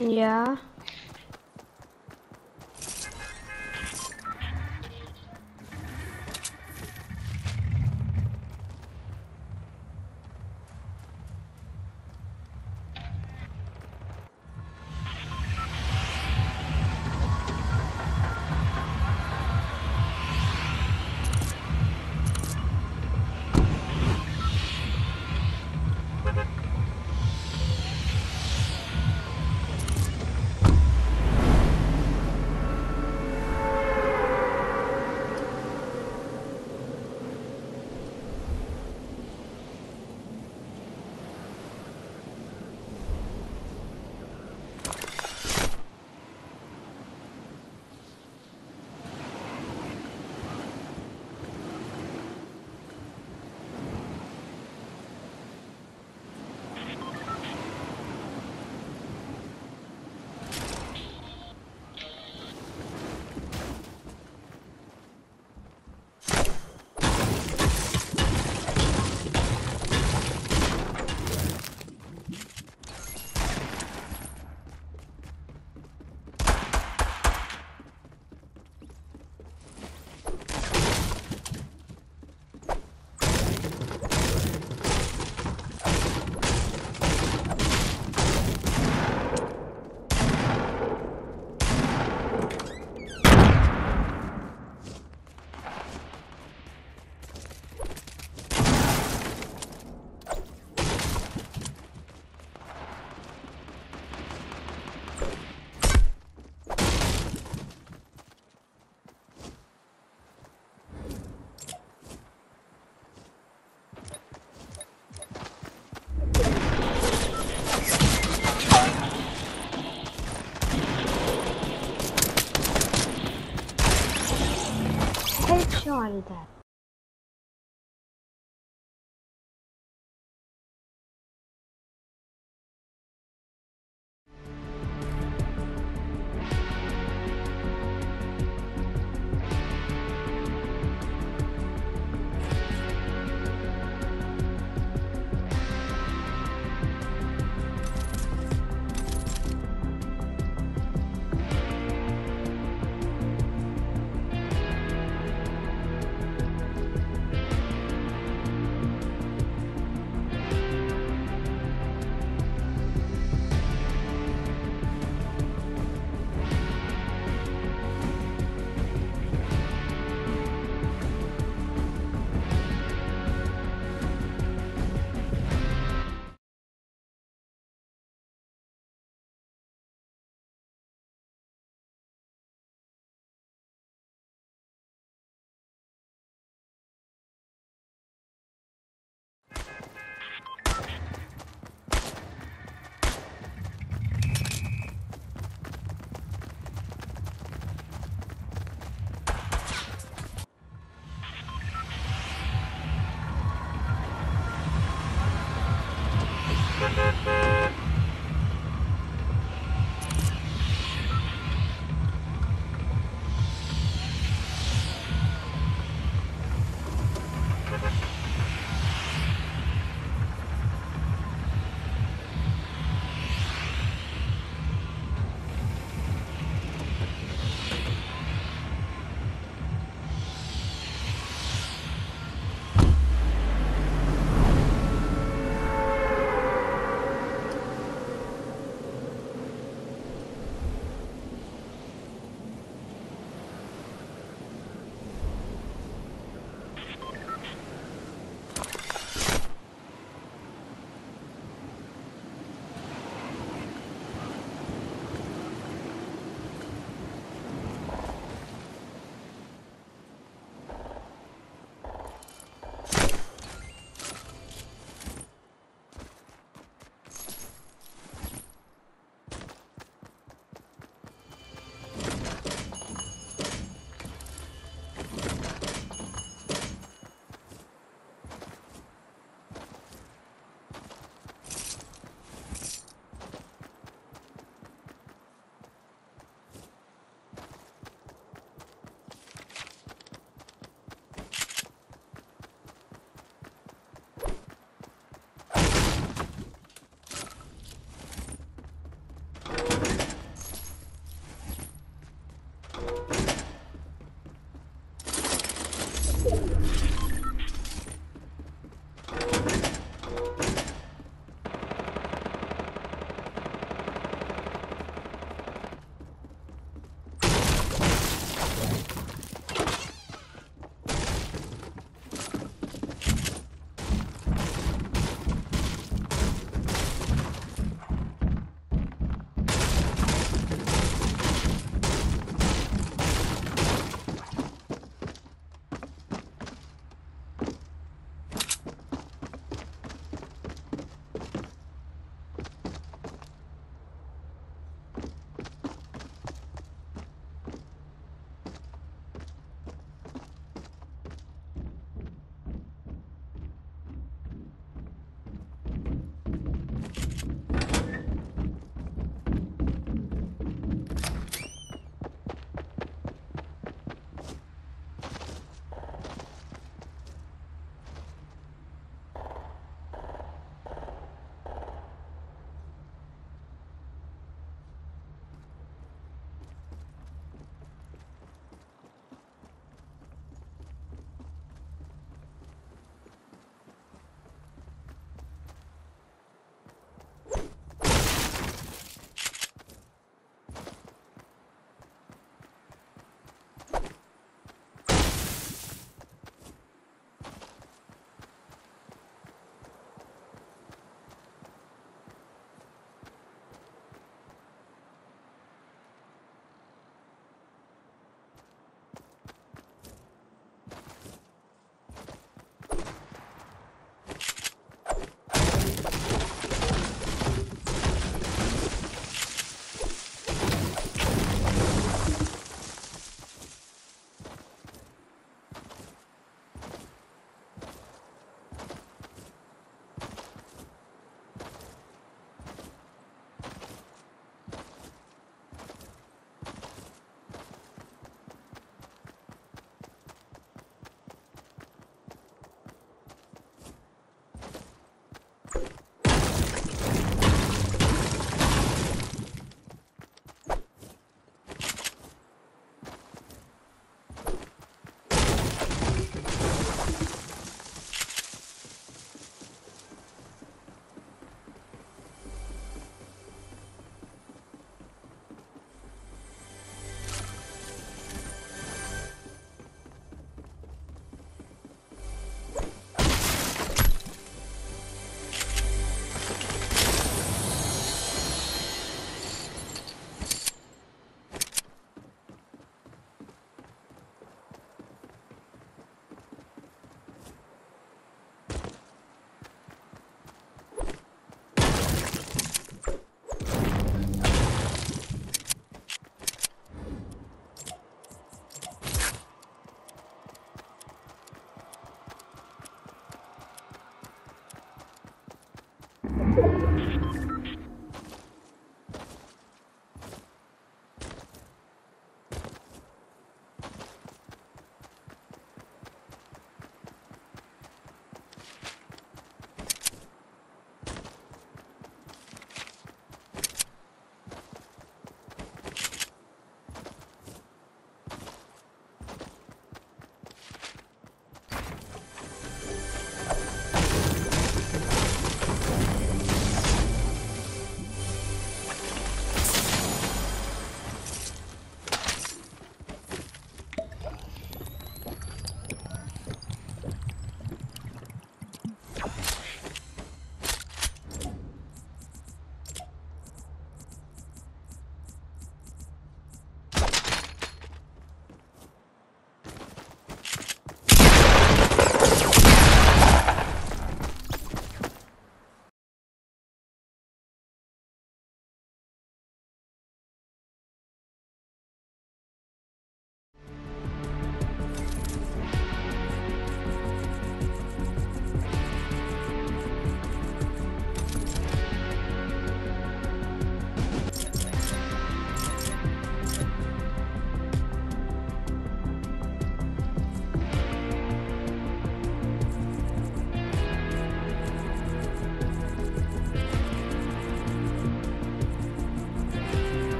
Ja. Headshot that.